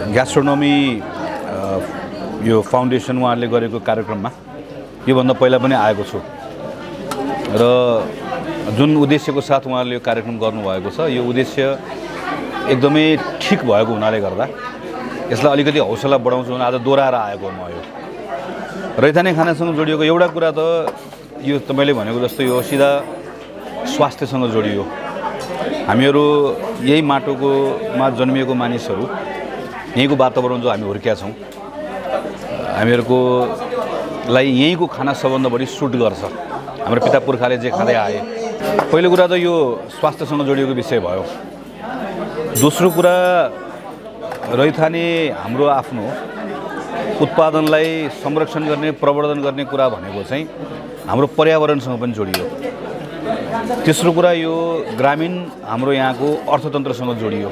Gastronomy यो foundation उहाँहरूले गरेको कार्यक्रममा योभन्दा पहिला पनि आएको छु। र जुन उद्देश्यको साथ उहाँहरूले यो कार्यक्रम गर्नुभएको छ यो उद्देश्य एकदमै ठिक भएको हुनाले गर्दा यसलाई अलिकति हौसला बढाउँछु भने आज दोहोऱ्याएर आएको म यो। रैथाने खानासँग जोडिएको एउटा कुरा त यो तपाईँले भनेको जस्तो यो सिधा स्वास्थ्यसँग जोडियो। हामीहरू यही माटोकोमा जन्मिएको मानिसहरू यहीँको वातावरण जो हामी हुर्किया छौँ हामीहरूको लाई यहीँको खाना सबभन्दा बढी सुट गर्छ। हाम्रो पिता पुर्खाले जे खाँदै आए। पहिलो कुरा त यो स्वास्थ्यसँग जोडिएको विषय भयो। दोस्रो कुरा रैथाने हाम्रो आफ्नो उत्पादनलाई संरक्षण गर्ने प्रवर्धन गर्ने कुरा भनेको चाहिँ हाम्रो पर्यावरणसँग पनि जोडियो। तेस्रो कुरा यो ग्रामीण हाम्रो यहाँको अर्थतन्त्रसँग जोडियो।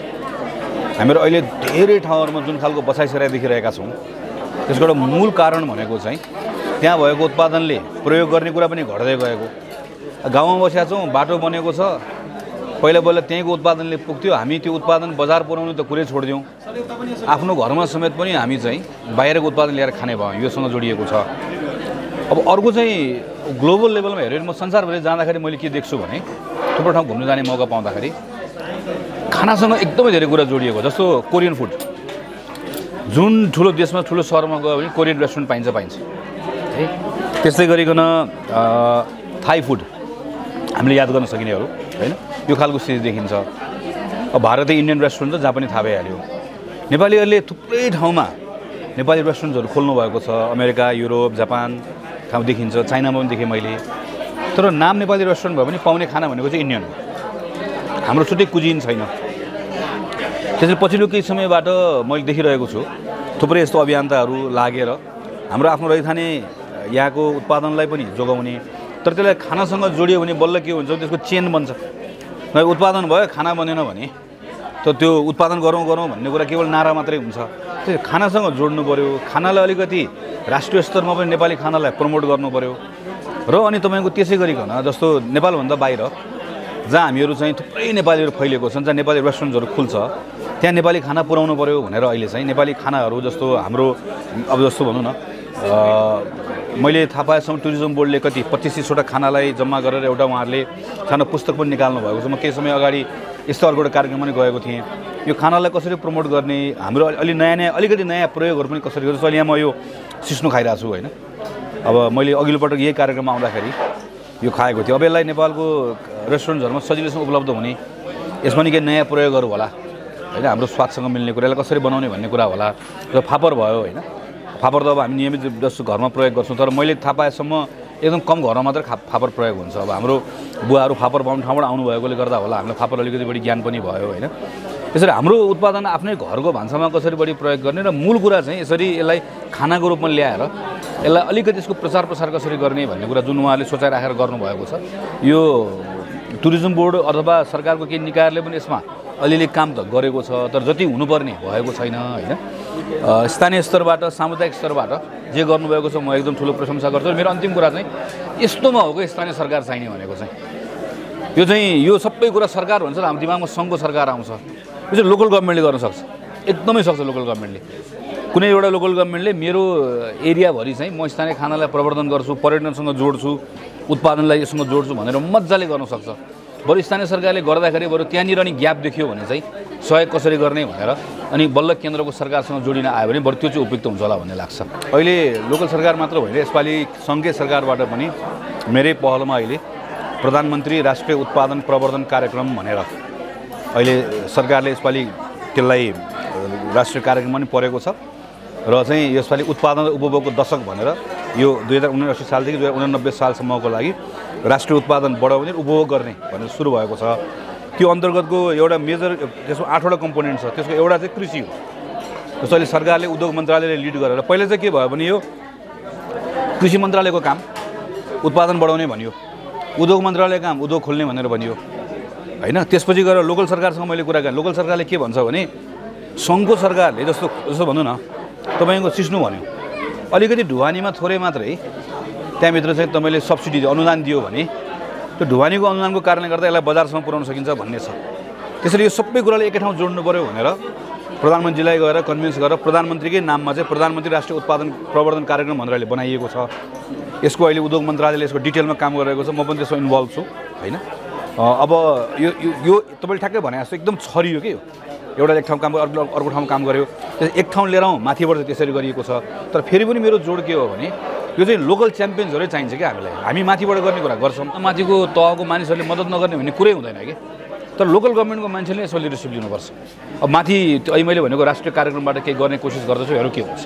हामीहरू अहिले धेरै ठाउँहरूमा जुन खालको बसाइसराई देखिरहेका छौँ त्यसको एउटा मूल कारण भनेको चाहिँ त्यहाँ भएको उत्पादनले प्रयोग गर्ने कुरा पनि घट्दै गएको। गाउँमा बसेका छौँ बाटो बनेको छ पहिला पहिला त्यहीँको उत्पादनले पुग्थ्यो हामी त्यो उत्पादन बजार पुऱ्याउनु त कुरै छोडिदिउँ आफ्नो घरमा समेत पनि हामी चाहिँ बाहिरको उत्पादन ल्याएर खाने भयौँ योसँग जोडिएको छ। अब अर्को चाहिँ ग्लोबल लेभलमा हेऱ्यो भने म संसारभरि जाँदाखेरि मैले के देख्छु भने थुप्रो ठाउँ घुम्नु जाने मौका पाउँदाखेरि खानासँग एकदमै धेरै कुरा जोडिएको जस्तो कोरियन फुड। जुन ठुलो देशमा ठुलो सहरमा गयो भने कोरियन रेस्टुरेन्ट पाइन्छ पाइन्छ। है? त्यस्तै गरिकन थाई फुड हामीले याद गर्न सकिनेहरू होइन? यो खालको स्थिति देखिन्छ। अब भारतीय इन्डियन रेस्टुरेन्ट त जहाँ पनि थाहा भइहाल्यो। नेपालीहरूले थुप्रै ठाउँमा नेपाली रेस्टुरेन्ट्सहरू खोल्नु भएको छ। अमेरिका युरोप जापान ठाउँ देखिन्छ। चाइनामा पनि देखेँ मैले। तर नाम नेपाली रेस्टुरेन्ट भयो भने पाउने खाना भनेको चाहिँ इन्डियन हो। हाम्रो छुट्टै कुजिन छैन। त्यसरी पछिल्लो केही समयबाट मैले देखिरहेको छु। थुप्रै यस्तो अभियन्ताहरू लागेर हाम्रो आफ्नो रैथाने यहाँको उत्पादनलाई पनि जोगाउने तर त्यसलाई खानासँग जोडियो भने बल्ल के हुन्छ त्यसको चेन बन्छ। उत्पादन भयो खाना बनेन भने त त्यो उत्पादन गरौँ गरौँ भन्ने कुरा केवल नारा मात्रै हुन्छ। त्यो खानासँग जोड्नु पऱ्यो खानालाई अलिकति राष्ट्रिय स्तरमा पनि नेपाली खानालाई प्रमोट गर्नु पऱ्यो र अनि तपाईँको त्यसै गरिकन जस्तो नेपालभन्दा बाहिर जहाँ हामीहरू चाहिँ थुप्रै नेपालीहरू फैलिएको छन् जहाँ नेपाली रेस्टुरेन्ट्सहरू खुल्छ त्यहाँ नेपाली खाना पुऱ्याउनु पऱ्यो भनेर अहिले चाहिँ नेपाली खानाहरू जस्तो हाम्रो अब जस्तो भनौँ न मैले थाहा पाएसम्म टुरिज्म बोर्डले कति पच्चिस तिसवटा खानालाई जम्मा गरेर एउटा उहाँहरूले सानो पुस्तक पनि निकाल्नु भएको छ। म केही समय अगाडि यस्तो अर्को एउटा कार्यक्रम पनि गएको थिएँ। यो खानालाई कसरी प्रमोट गर्ने हाम्रो अलि नयाँ नयाँ अलिकति नयाँ प्रयोगहरू पनि कसरी गर्छु अहिले यहाँ म यो सिस्नु खाइरहेको छु होइन। अब मैले अघिल्लो पटक यही कार्यक्रममा आउँदाखेरि यो खाएको थियो। अब यसलाई नेपालको रेस्टुरेन्ट्सहरूमा सजिलैसँग उपलब्ध हुने यसमा नि केही नयाँ प्रयोगहरू होला। होइन हाम्रो स्वादसँग मिल्ने कुरा यसलाई कसरी बनाउने भन्ने कुरा होला। र फापर भयो होइन। फापर त अब हामी नियमित जस्तो घरमा प्रयोग गर्छौँ तर मैले थाहा पाएसम्म एकदम कम घरमा मात्रै खा फापर प्रयोग हुन्छ। अब हाम्रो बुवाहरू फापर बनाउने ठाउँबाट आउनुभएकोले गर्दा होला हामीलाई फापर अलिकति बढी ज्ञान पनि भयो होइन। त्यसरी हाम्रो उत्पादन आफ्नै घरको भान्सामा कसरी बढी प्रयोग गर्ने र मूल कुरा चाहिँ यसरी यसलाई खानाको रूपमा ल्याएर यसलाई अलिकति यसको प्रचार प्रसार कसरी गर्ने भन्ने कुरा जुन उहाँले सोचाइ राखेर गर्नुभएको छ। यो टुरिज्म बोर्ड अथवा सरकारको केही निकायहरूले पनि यसमा अलिअलि काम त गरेको छ तर जति हुनुपर्ने भएको छैन होइन? स्थानीय स्तरबाट सामुदायिक स्तरबाट जे गर्नुभएको छ म एकदम ठुलो प्रशंसा गर्छु। मेरो अन्तिम कुरा चाहिँ यस्तोमा हो कि स्थानीय सरकार चाहिने भनेको चाहिँ? यो चाहिँ यो सबै कुरा सरकार भन्छ हाम्रो दिमागमा सङ्घको सरकार आउँछ। यो चाहिँ लोकल गभर्मेन्टले गर्न सक्छ। एकदमै सक्छ लोकल गभर्मेन्टले। कुनै एउटा लोकल गभर्मेन्टले मेरो एरियाभरि चाहिँ म स्थानीय खानालाई प्रवर्धन गर्छु पर्यटनसँग जोड्छु उत्पादनलाई यससँग जोड्छु भनेर मजाले गर्न सक्छ। बरु स्थानीय सरकारले गर्दाखेरि बरु त्यहाँनिर नि ग्याप देखियो भने चाहिँ सहयोग कसरी गर्ने भनेर अनि बल्ल केन्द्रको सरकारसँग जोडिन आयो भने बरु त्यो चाहिँ उपयुक्त हुन्छ होला भन्ने लाग्छ। अहिले लोकल सरकार मात्र होइन यसपालि सङ्घीय सरकारबाट पनि मेरै पहलमा अहिले प्रधानमन्त्री राष्ट्रिय उत्पादन प्रवर्धन कार्यक्रम भनेर अहिले सरकारले यसपालि त्यसलाई राष्ट्रिय कार्यक्रम पनि परेको छ। र चाहिँ यसपालि उत्पादन र उपभोगको दशक भनेर यो दुई हजार उनासी सालदेखि दुई हजार उनानब्बे सालसम्मको लागि राष्ट्रिय उत्पादन बढाउने उपभोग गर्ने भनेर सुरु भएको छ। त्यो अन्तर्गतको एउटा मेजर त्यसमा आठवटा कम्पोनेन्ट छ। त्यसको एउटा चाहिँ कृषि हो। जस्तो अहिले सरकारले उद्योग मन्त्रालयले लिड गरेर पहिला चाहिँ के भयो भने यो कृषि मन्त्रालयको काम उत्पादन बढाउने भनियो। उद्योग मन्त्रालयको काम उद्योग खोल्ने भनेर भनियो। होइन? त्यसपछि गएर लोकल सरकारसँग मैले कुरा गरेँ। लोकल सरकारले के भन्छ भने सङ्घको सरकारले जस्तो जस्तो भनौँ न तपाईँको सिस्नु भन्यो। अलिकति ढुवानीमा थोरै मात्रै त्यहाँभित्र चाहिँ तपाईँले सब्सिडी अनुदान दियो भने त्यो ढुवानीको अनुदानको कारणले गर्दा यसलाई बजारसम्म पुर्याउन सकिन्छ भन्ने छ। त्यसरी यो सबै कुराले एकै ठाउँ जोड्नु पऱ्यो भनेर प्रधानमन्त्रीलाई गएर कन्भिन्स गरेर प्रधानमन्त्रीकै नाममा चाहिँ प्रधानमन्त्री राष्ट्रिय उत्पादन प्रवर्धन कार्यक्रम भनेर अहिले बनाइएको छ। यसको अहिले उद्योग मन्त्रालयले यसको डिटेलमा काम गरिरहेको छ। म पनि त्यसमा इन्भल्भ छु होइन? अब यो यो तपाईँले ठ्याक्कै भने जस्तो एकदम छरियो कि यो? एउटा एक ठाउँ काम गर्यो अर्को अर्को ठाउँ काम त्यस एक ठाउँ लिएर आउँ माथिबाट त्यसरी गरिएको छ। तर फेरि पनि मेरो जोड के हो भने यो चाहिँ लोकल च्याम्पियन्सहरू चाहिन्छ क्या हामीलाई? हामी माथिबाट गर्ने कुरा गर्छौँ। माथिको तहको मानिसहरूले मद्दत नगर्ने भन्ने कुरै हुँदैन कि? तर लोकल गभर्मेन्टको मान्छेले यसमा लिडरसिप लिनुपर्छ। अब माथि अहिले मैले भनेको राष्ट्रिय कार्यक्रमबाट केही गर्ने कोसिस गर्दछु हेरौँ के हुन्छ।